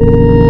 you